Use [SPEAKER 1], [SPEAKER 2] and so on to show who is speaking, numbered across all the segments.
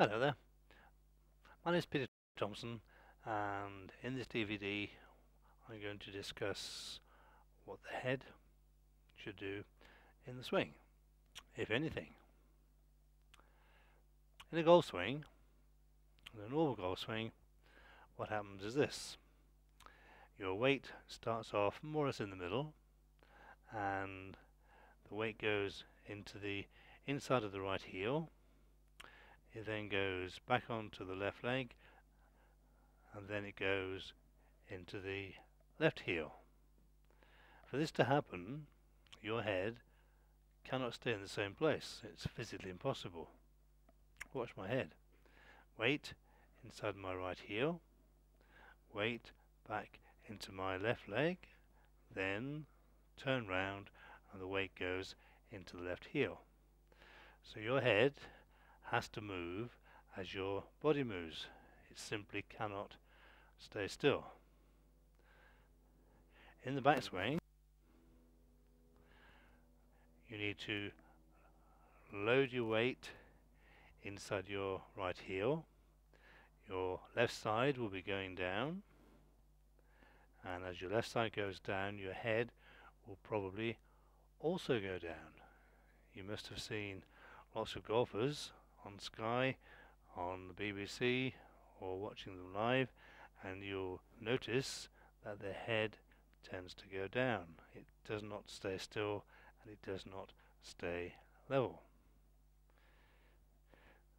[SPEAKER 1] Hello there, my name is Peter Thompson and in this DVD I'm going to discuss what the head should do in the swing, if anything. In a golf swing, in a normal golf swing, what happens is this. Your weight starts off more or less in the middle and the weight goes into the inside of the right heel it then goes back onto the left leg and then it goes into the left heel. For this to happen, your head cannot stay in the same place. It's physically impossible. Watch my head. Weight inside my right heel. Weight back into my left leg. Then turn round and the weight goes into the left heel. So your head has to move as your body moves. It simply cannot stay still. In the backswing, you need to load your weight inside your right heel. Your left side will be going down and as your left side goes down your head will probably also go down. You must have seen lots of golfers on Sky, on the BBC, or watching them live, and you'll notice that the head tends to go down. It does not stay still and it does not stay level.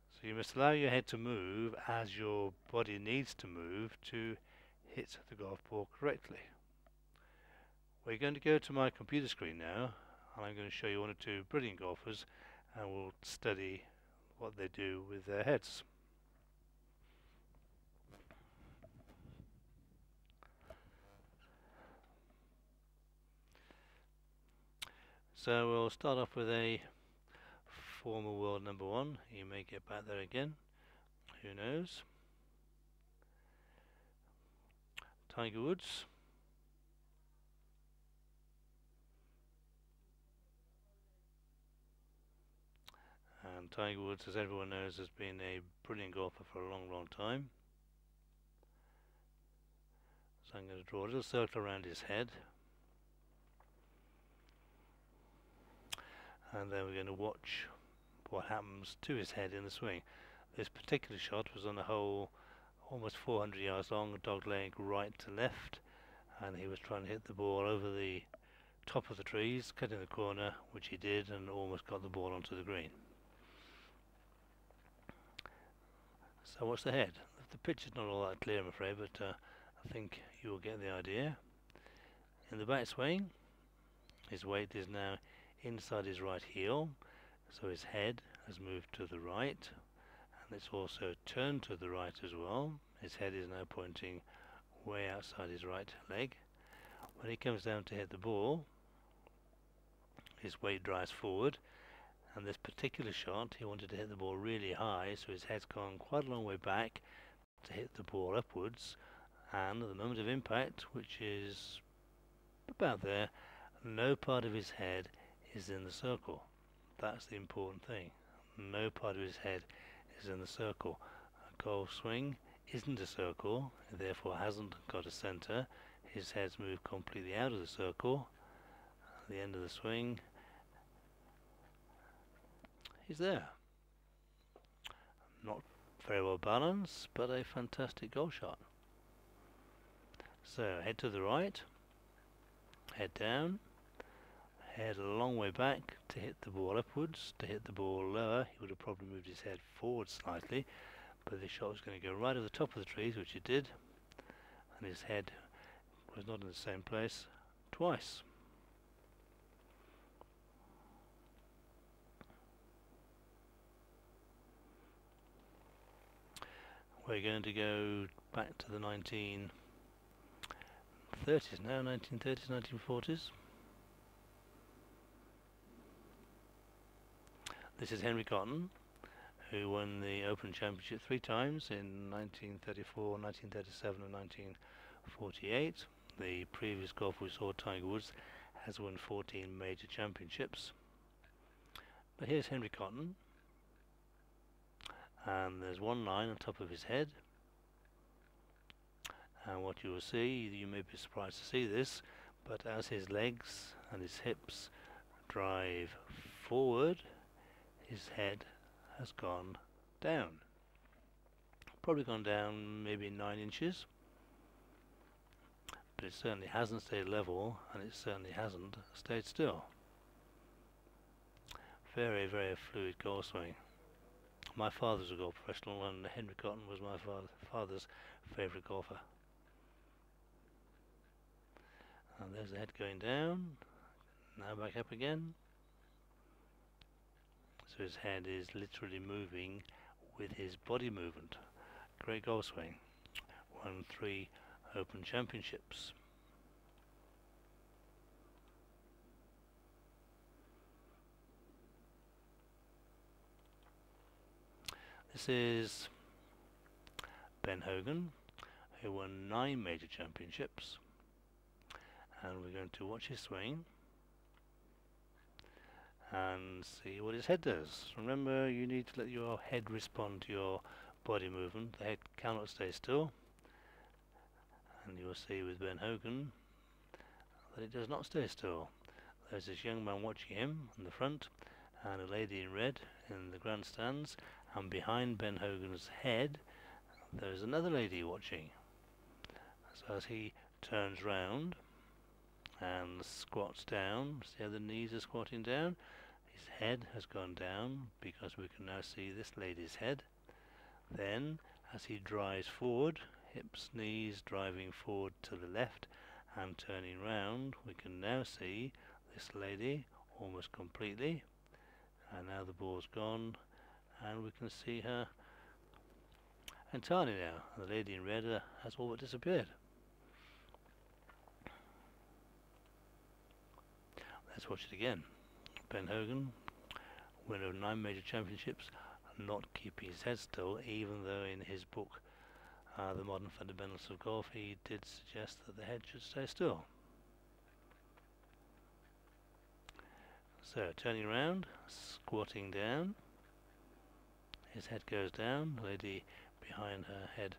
[SPEAKER 1] So you must allow your head to move as your body needs to move to hit the golf ball correctly. We're going to go to my computer screen now and I'm going to show you one or two brilliant golfers and we'll study what they do with their heads. So we'll start off with a former world number one. You may get back there again. Who knows? Tiger Woods. And Tiger Woods, as everyone knows, has been a brilliant golfer for a long, long time. So I'm going to draw a little circle around his head. And then we're going to watch what happens to his head in the swing. This particular shot was on a hole almost 400 yards long, dog leg right to left, and he was trying to hit the ball over the top of the trees, cutting the corner, which he did, and almost got the ball onto the green. So what's the head? The picture's not all that clear I'm afraid but uh, I think you will get the idea. In the backswing his weight is now inside his right heel so his head has moved to the right and it's also turned to the right as well. His head is now pointing way outside his right leg. When he comes down to hit the ball his weight drives forward and this particular shot he wanted to hit the ball really high so his head's gone quite a long way back to hit the ball upwards. And at the moment of impact which is about there no part of his head is in the circle. That's the important thing. No part of his head is in the circle. A golf swing isn't a circle therefore hasn't got a center his head's moved completely out of the circle. At the end of the swing He's there. Not very well balanced, but a fantastic goal shot. So head to the right, head down, head a long way back to hit the ball upwards. To hit the ball lower, he would have probably moved his head forward slightly, but the shot was going to go right over the top of the trees, which it did, and his head was not in the same place twice. We're going to go back to the 1930s now, 1930s, 1940s. This is Henry Cotton, who won the Open Championship three times in 1934, 1937 and 1948. The previous golfer we saw, Tiger Woods, has won 14 major championships. But here's Henry Cotton, and there's one line on top of his head and what you will see, you may be surprised to see this, but as his legs and his hips drive forward, his head has gone down. Probably gone down maybe 9 inches, but it certainly hasn't stayed level and it certainly hasn't stayed still. Very, very fluid golf swing. My father was a golf professional and Henry Cotton was my father, father's favourite golfer. And there's the head going down. Now back up again. So his head is literally moving with his body movement. Great golf swing. Won three Open Championships. This is Ben Hogan, who won nine major championships and we're going to watch his swing and see what his head does. Remember you need to let your head respond to your body movement. The head cannot stay still and you will see with Ben Hogan that it does not stay still. There's this young man watching him in the front and a lady in red in the grandstands and behind Ben Hogan's head there's another lady watching. So as he turns round and squats down. See how the knees are squatting down? His head has gone down because we can now see this lady's head. Then, as he drives forward, hips, knees driving forward to the left and turning round, we can now see this lady almost completely. And now the ball's gone and we can see her entirely now. The lady in red uh, has all but disappeared. Let's watch it again. Ben Hogan, winner of nine major championships, not keeping his head still, even though in his book, uh, The Modern Fundamentals of Golf, he did suggest that the head should stay still. So, turning around, squatting down, his head goes down, the lady behind her head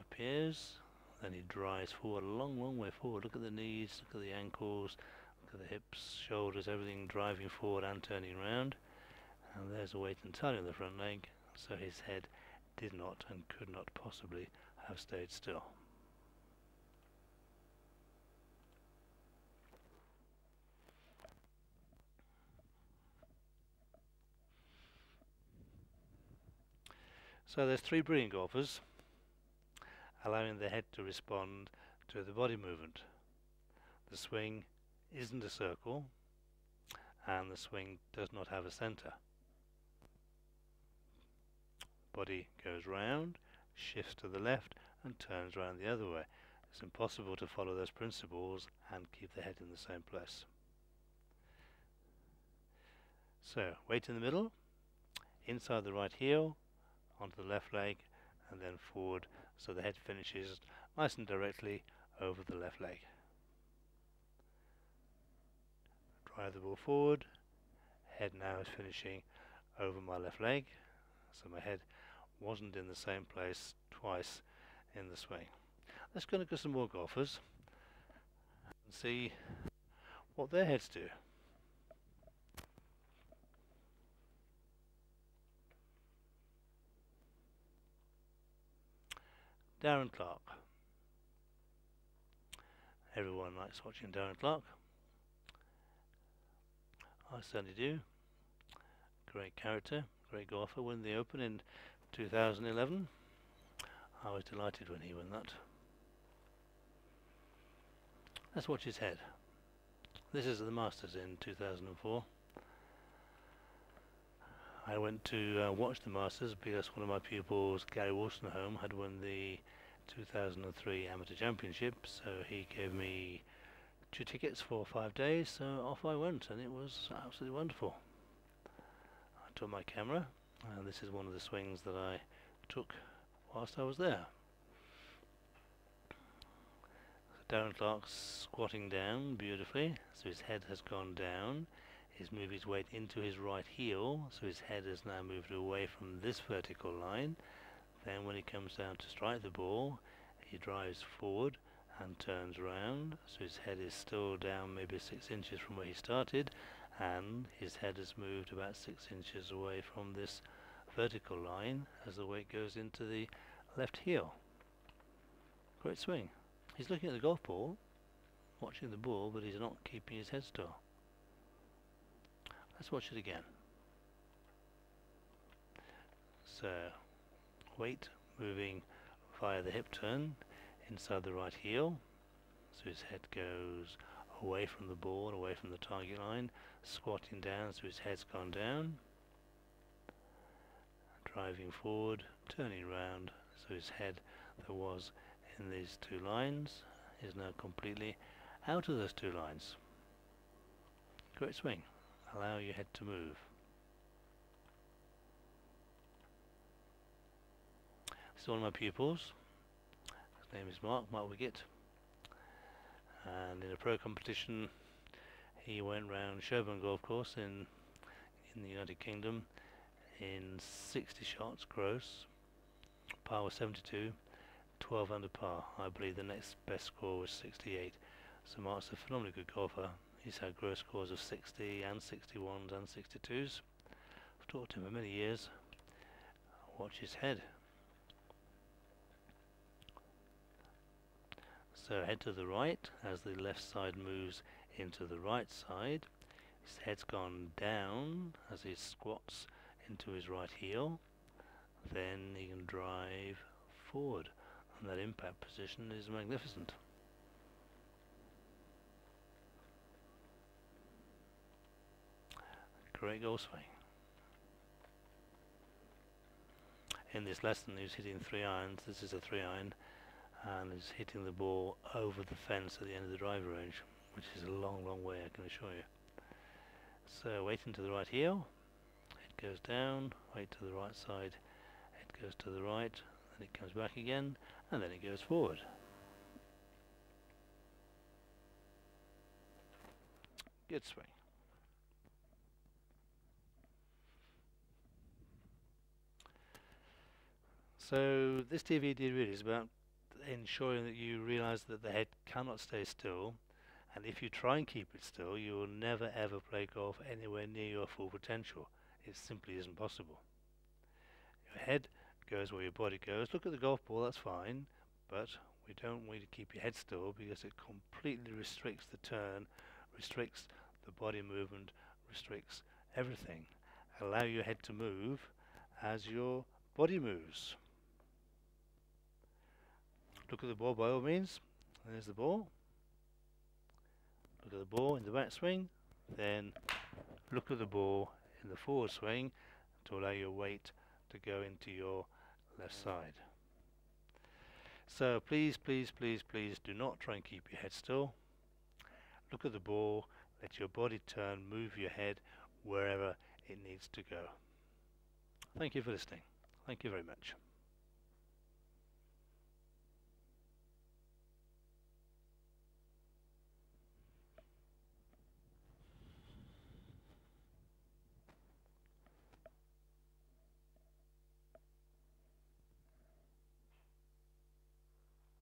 [SPEAKER 1] appears, then he drives forward a long, long way forward. Look at the knees, look at the ankles, look at the hips, shoulders, everything driving forward and turning around. And there's a weight entirely on the front leg, so his head did not and could not possibly have stayed still. So there's three brilliant golfers allowing the head to respond to the body movement. The swing isn't a circle and the swing does not have a center. Body goes round, shifts to the left and turns around the other way. It's impossible to follow those principles and keep the head in the same place. So, weight in the middle, inside the right heel, onto the left leg and then forward so the head finishes nice and directly over the left leg. drive the ball forward, head now is finishing over my left leg, so my head wasn't in the same place twice in the swing. Let's go and look at some more golfers and see what their heads do. Darren Clarke. Everyone likes watching Darren Clarke. I certainly do. Great character, great golfer, won the Open in 2011. I was delighted when he won that. Let's watch his head. This is the Masters in 2004. I went to uh, watch the Masters because one of my pupils, Gary Wolstenholme, had won the 2003 Amateur Championship, so he gave me two tickets for five days, so off I went, and it was absolutely wonderful. I took my camera, and this is one of the swings that I took whilst I was there. So Darren Clarke's squatting down beautifully, so his head has gone down, is move his weight into his right heel, so his head has now moved away from this vertical line. Then when he comes down to strike the ball, he drives forward and turns round, so his head is still down maybe 6 inches from where he started, and his head has moved about 6 inches away from this vertical line as the weight goes into the left heel. Great swing. He's looking at the golf ball, watching the ball, but he's not keeping his head still. Let's watch it again. So, weight moving via the hip turn inside the right heel. So his head goes away from the ball, away from the target line, squatting down so his head's gone down. Driving forward, turning round so his head that was in these two lines is now completely out of those two lines. Great swing allow your head to move. This is one of my pupils. His name is Mark, Mark Wiggett. And in a pro competition he went round Sherborne Golf Course in in the United Kingdom in 60 shots gross. Par was 72, 12 under par. I believe the next best score was 68. So Mark's a phenomenally good golfer He's had gross scores of 60 and 61s and 62s. I've talked to him for many years. Watch his head. So head to the right as the left side moves into the right side. His head's gone down as he squats into his right heel. Then he can drive forward and that impact position is magnificent. Great goal swing. In this lesson he's hitting three irons, this is a three iron, and he's hitting the ball over the fence at the end of the driver range, which is a long, long way, I can assure you. So waiting to the right heel, it goes down, wait to the right side, it goes to the right, then it comes back again, and then it goes forward. Good swing. So this DVD really is about ensuring that you realize that the head cannot stay still and if you try and keep it still you will never ever play golf anywhere near your full potential. It simply isn't possible. Your head goes where your body goes. Look at the golf ball, that's fine, but we don't want you to keep your head still because it completely restricts the turn, restricts the body movement, restricts everything. Allow your head to move as your body moves. Look at the ball by all means. There's the ball. Look at the ball in the back swing. Then look at the ball in the forward swing to allow your weight to go into your left side. So please, please, please, please do not try and keep your head still. Look at the ball, let your body turn, move your head wherever it needs to go. Thank you for listening. Thank you very much.